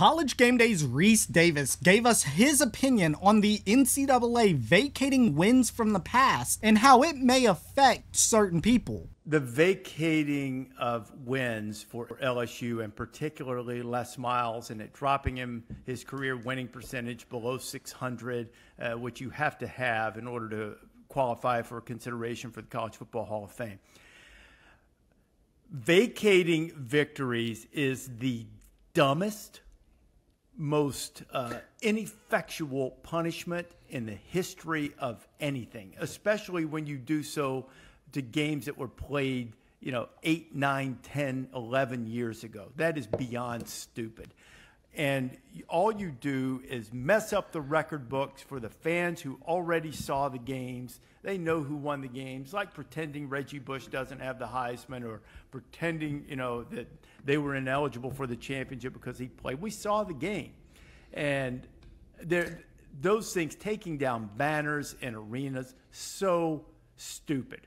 College Game Day's Rece Davis gave us his opinion on the NCAA vacating wins from the past and how it may affect certain people. The vacating of wins for LSU and particularly Les Miles and it dropping him his career winning percentage below 600, uh, which you have to have in order to qualify for consideration for the College Football Hall of Fame. Vacating victories is the dumbest most uh, ineffectual punishment in the history of anything, especially when you do so to games that were played, you know, 8, 9, 10, 11 years ago. That is beyond stupid. And all you do is mess up the record books for the fans who already saw the games. They know who won the games, like pretending Reggie Bush doesn't have the Heisman or pretending, you know, that they were ineligible for the championship because he played. We saw the game. And there, those things, taking down banners in arenas, so stupid.